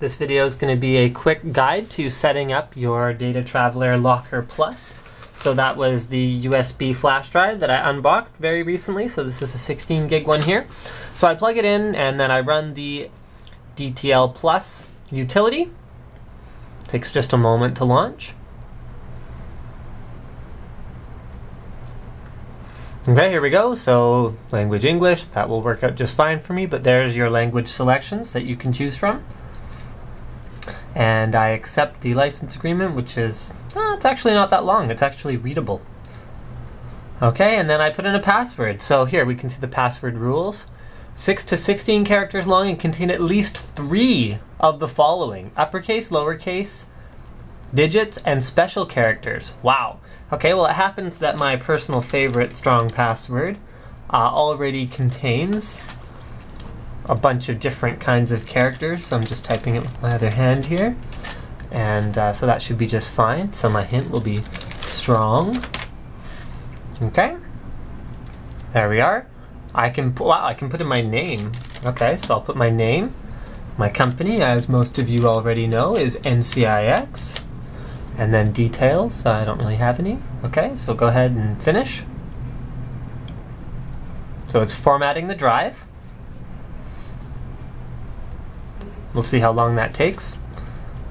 This video is going to be a quick guide to setting up your Data Traveler Locker Plus. So that was the USB flash drive that I unboxed very recently. So this is a 16 gig one here. So I plug it in and then I run the DTL Plus utility. Takes just a moment to launch. Okay, here we go. So language English, that will work out just fine for me, but there's your language selections that you can choose from. And I accept the license agreement, which is, oh, it's actually not that long. It's actually readable. Okay, and then I put in a password. So here we can see the password rules. 6 to 16 characters long and contain at least three of the following uppercase, lowercase, digits, and special characters. Wow. Okay, well, it happens that my personal favorite strong password uh, already contains a bunch of different kinds of characters, so I'm just typing it with my other hand here. And uh, so that should be just fine. So my hint will be strong. Okay. There we are. I can wow, I can put in my name. Okay, so I'll put my name. My company, as most of you already know, is NCIX. And then details, I don't really have any. Okay, so go ahead and finish. So it's formatting the drive. We'll see how long that takes.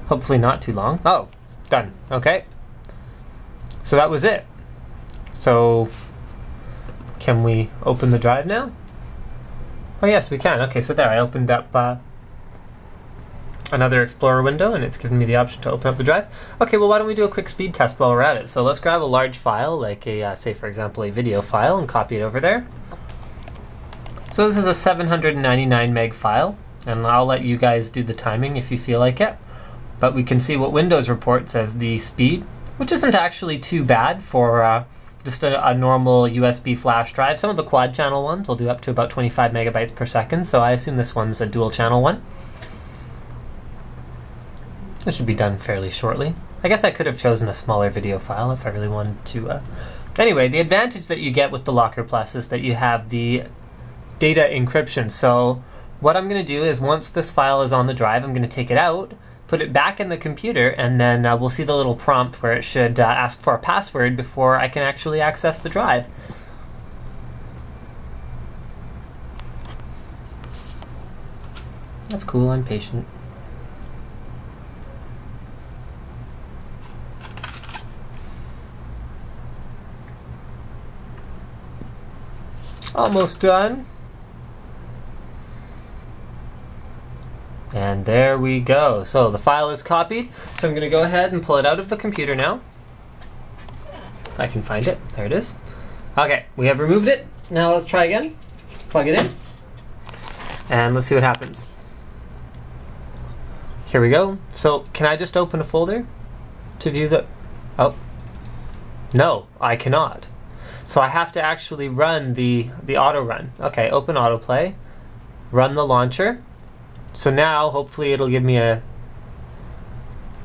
Hopefully not too long. Oh, done. Okay. So that was it. So can we open the drive now? Oh yes, we can. Okay, so there, I opened up uh, another Explorer window and it's given me the option to open up the drive. Okay, well why don't we do a quick speed test while we're at it. So let's grab a large file, like a, uh, say for example, a video file and copy it over there. So this is a 799 meg file and I'll let you guys do the timing if you feel like it. But we can see what Windows reports as the speed, which isn't actually too bad for uh, just a, a, normal USB flash drive. Some of the quad channel ones will do up to about 25 megabytes per second, so I assume this one's a dual channel one. This should be done fairly shortly. I guess I could have chosen a smaller video file if I really wanted to. Uh... Anyway, the advantage that you get with the Locker Plus is that you have the data encryption. So what I'm going to do is once this file is on the drive, I'm going to take it out, put it back in the computer, and then uh, we'll see the little prompt where it should uh, ask for a password before I can actually access the drive. That's cool, I'm patient. Almost done. And there we go. So the file is copied. So I'm going to go ahead and pull it out of the computer now. I can find it. There it is. Okay, we have removed it. Now let's try again. Plug it in. And let's see what happens. Here we go. So can I just open a folder to view the... Oh. No, I cannot. So I have to actually run the, the auto run. Okay, open autoplay, run the launcher. So now hopefully it'll give me a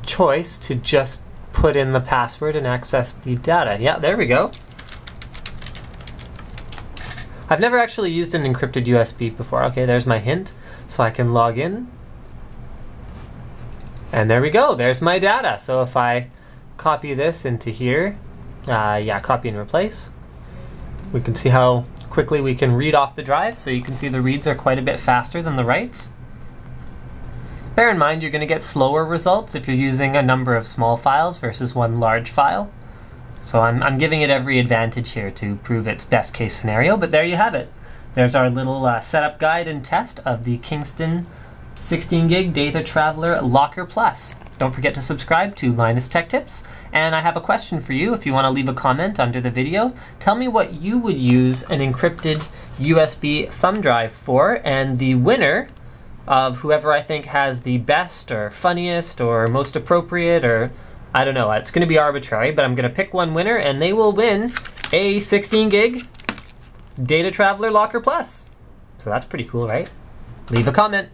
choice to just put in the password and access the data. Yeah, there we go. I've never actually used an encrypted USB before. Okay, there's my hint. So I can log in. And there we go, there's my data. So if I copy this into here, uh, yeah, copy and replace. We can see how quickly we can read off the drive, so you can see the reads are quite a bit faster than the writes. Bear in mind you're going to get slower results if you're using a number of small files versus one large file. So I'm, I'm giving it every advantage here to prove its best case scenario, but there you have it. There's our little uh, setup guide and test of the Kingston 16 gig Data Traveler Locker Plus. Don't forget to subscribe to Linus Tech Tips. And I have a question for you if you want to leave a comment under the video. Tell me what you would use an encrypted USB thumb drive for, and the winner of whoever I think has the best or funniest or most appropriate or I don't know, it's going to be arbitrary, but I'm going to pick one winner and they will win a 16 gig Data Traveler Locker Plus. So that's pretty cool, right? Leave a comment.